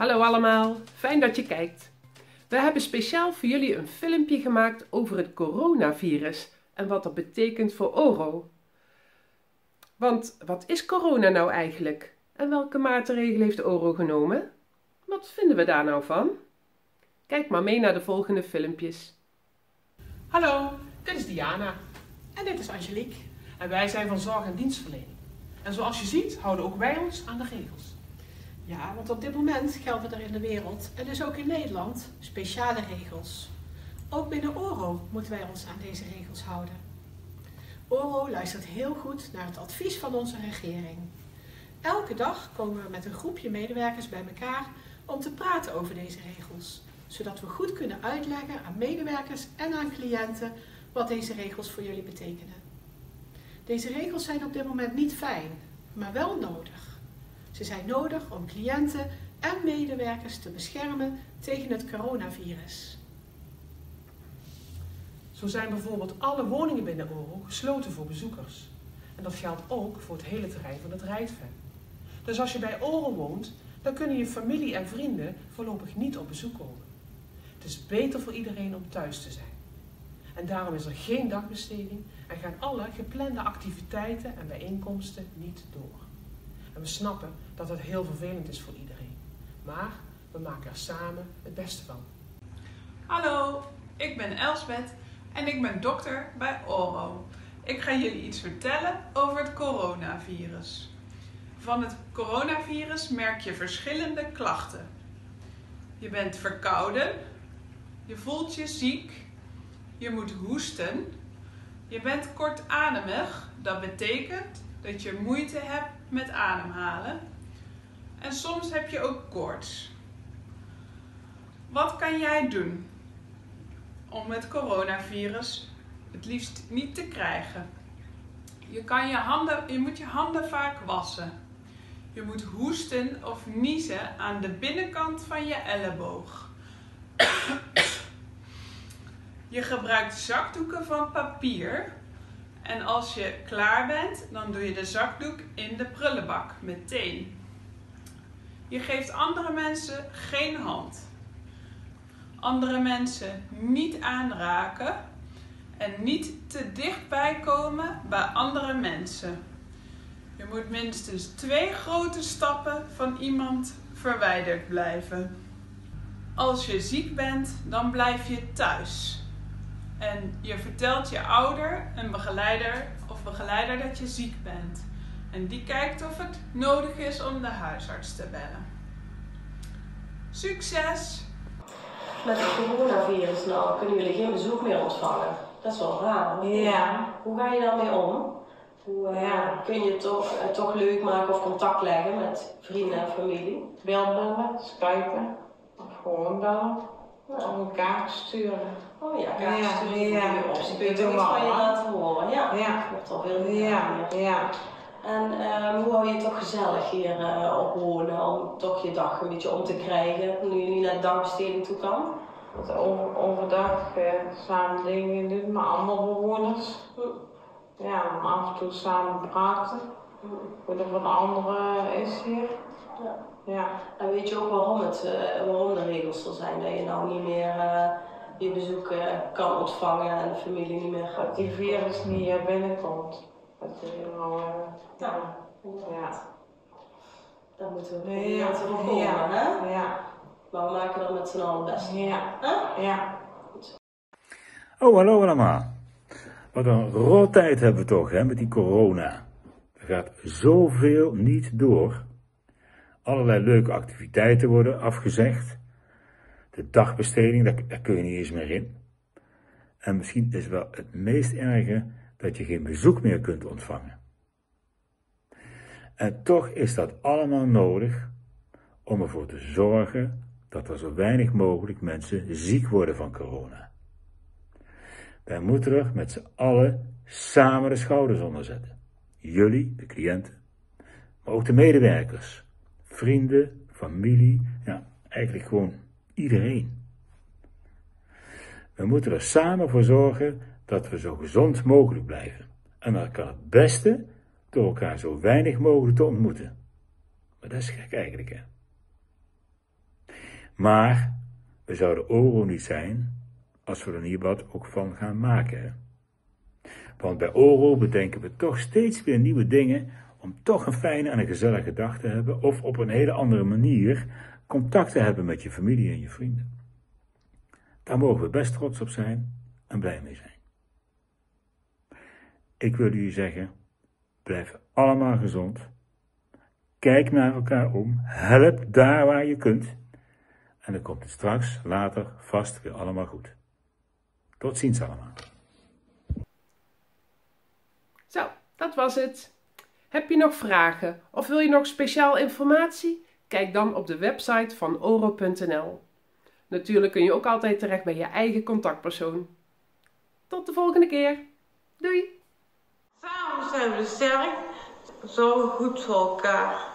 Hallo allemaal, fijn dat je kijkt. We hebben speciaal voor jullie een filmpje gemaakt over het coronavirus en wat dat betekent voor Oro. Want wat is corona nou eigenlijk? En welke maatregelen heeft Oro genomen? Wat vinden we daar nou van? Kijk maar mee naar de volgende filmpjes. Hallo, dit is Diana En dit is Angelique. en wij zijn van zorg en dienstverlening. En zoals je ziet houden ook wij ons aan de regels. Ja, want op dit moment gelden er in de wereld, en dus ook in Nederland, speciale regels. Ook binnen ORO moeten wij ons aan deze regels houden. ORO luistert heel goed naar het advies van onze regering. Elke dag komen we met een groepje medewerkers bij elkaar om te praten over deze regels, zodat we goed kunnen uitleggen aan medewerkers en aan cliënten wat deze regels voor jullie betekenen. Deze regels zijn op dit moment niet fijn, maar wel nodig. Ze zijn nodig om cliënten en medewerkers te beschermen tegen het coronavirus. Zo zijn bijvoorbeeld alle woningen binnen Oro gesloten voor bezoekers. En dat geldt ook voor het hele terrein van het Rijtven. Dus als je bij Oro woont, dan kunnen je familie en vrienden voorlopig niet op bezoek komen. Het is beter voor iedereen om thuis te zijn. En daarom is er geen dagbesteding en gaan alle geplande activiteiten en bijeenkomsten niet door. En we snappen dat het heel vervelend is voor iedereen. Maar we maken er samen het beste van. Hallo, ik ben Elsbeth en ik ben dokter bij Oro. Ik ga jullie iets vertellen over het coronavirus. Van het coronavirus merk je verschillende klachten. Je bent verkouden, je voelt je ziek, je moet hoesten, je bent kortademig, dat betekent dat je moeite hebt met ademhalen. En soms heb je ook koorts. Wat kan jij doen om het coronavirus het liefst niet te krijgen? Je, kan je, handen, je moet je handen vaak wassen. Je moet hoesten of niezen aan de binnenkant van je elleboog. Je gebruikt zakdoeken van papier. En als je klaar bent, dan doe je de zakdoek in de prullenbak meteen. Je geeft andere mensen geen hand. Andere mensen niet aanraken en niet te dichtbij komen bij andere mensen. Je moet minstens twee grote stappen van iemand verwijderd blijven. Als je ziek bent, dan blijf je thuis. En je vertelt je ouder, een begeleider of begeleider dat je ziek bent. En die kijkt of het nodig is om de huisarts te bellen. Succes! Met het coronavirus nou kunnen jullie geen bezoek meer ontvangen. Dat is wel raar. Ja. Hoe ga je daarmee om? Hoe eh, Ja. kun je het toch, eh, toch leuk maken of contact leggen met vrienden en familie? Beeldbellen, skypen of gewoon bellen. Ja. Of een kaart sturen. Oh ja, Ja, kaartjes sturen ja. toch iets we van je laten horen. Ja, Ja. dat wordt al veel Ja, ja. En eh, hoe hou je het toch gezellig hier eh, op wonen om toch je dag een beetje om te krijgen nu je niet naar de dagbesteding toe kan? Dat over, overdag samen dingen doen met andere bewoners. Ja, en af en toe samen praten. Hoe er van de anderen is hier. Ja. Ja. En weet je ook waarom, het, eh, waarom de regels er zijn? Dat je nou niet meer eh, je bezoek eh, kan ontvangen en de familie niet meer Dat gaat. die virus niet hier binnenkomt. Dat die nou, eh, Ja. ja. Dat moeten we Nee, ja. voorkomen, Ja. hè? Ja. Maar we maken er met z'n allen van. Ja. Hè? Ja. Oh, hallo allemaal. Wat een rottijd hebben we toch, hè, met die corona. Er gaat zoveel niet door. Allerlei leuke activiteiten worden afgezegd. De dagbesteding, daar, daar kun je niet eens meer in. En misschien is wel het meest erge dat je geen bezoek meer kunt ontvangen. En toch is dat allemaal nodig om ervoor te zorgen dat er zo weinig mogelijk mensen ziek worden van corona. Wij moeten er met z'n allen samen de schouders onder zetten. Jullie, de cliënten, maar ook de medewerkers, vrienden, familie, ja, eigenlijk gewoon iedereen. We moeten er samen voor zorgen dat we zo gezond mogelijk blijven. En dat kan het beste door elkaar zo weinig mogelijk te ontmoeten. Maar dat is gek eigenlijk, hè? Maar we zouden Oro niet zijn als we er niet wat ook van gaan maken. Want bij Oro bedenken we toch steeds weer nieuwe dingen om toch een fijne en een gezellige dag te hebben of op een hele andere manier contact te hebben met je familie en je vrienden. Daar mogen we best trots op zijn en blij mee zijn. Ik wil jullie zeggen, blijf allemaal gezond. Kijk naar elkaar om, help daar waar je kunt. En dan komt het straks, later, vast weer allemaal goed. Tot ziens allemaal. Zo, dat was het. Heb je nog vragen of wil je nog speciaal informatie? Kijk dan op de website van oro.nl. Natuurlijk kun je ook altijd terecht bij je eigen contactpersoon. Tot de volgende keer. Doei! Samen zijn we sterk, zorgen goed voor elkaar.